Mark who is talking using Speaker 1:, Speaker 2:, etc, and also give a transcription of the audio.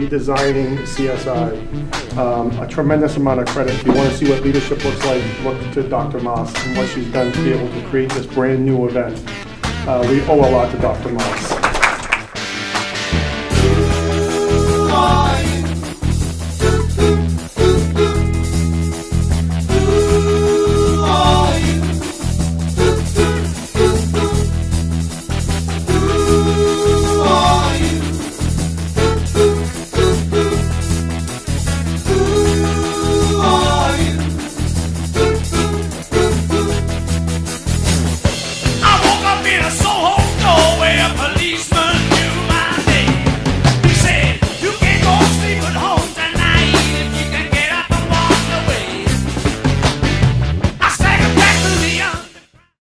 Speaker 1: redesigning CSI. Um, A tremendous amount of credit. If you want to see what leadership looks like, look to Dr. Maass and what she's done to be able to create this brand-new event. Uh, We owe a lot to Dr. Maass.